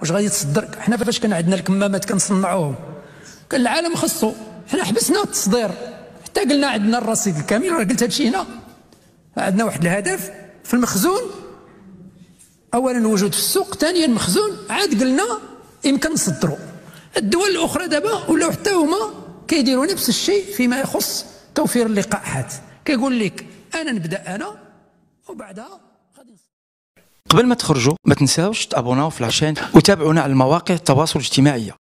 واش غادي تصدر؟ حنا فاش كان عندنا الكمامات كنصنعوهم كان العالم خصو. حنا حبسنا التصدير. حتى قلنا عندنا الرصيد الكامل راه قلت هادشي هنا. عندنا واحد الهدف في المخزون. اولا الوجود في السوق ثانيا المخزون عاد قلنا يمكن نصدروا الدول الأخرى دابا ولاو حتى هما كيديروا نفس الشيء فيما يخص توفير اللقاحات. كيقول لك أنا نبدأ أنا وبعدها غادي قبل ما تخرجوا ما تنساوش تابوناو في العشان وتابعونا على المواقع التواصل الاجتماعي.